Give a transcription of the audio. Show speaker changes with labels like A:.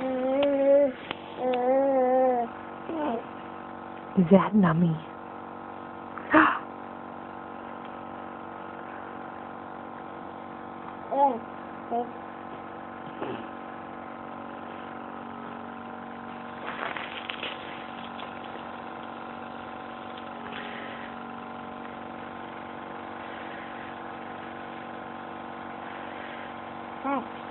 A: Is that nummy?
B: Oh.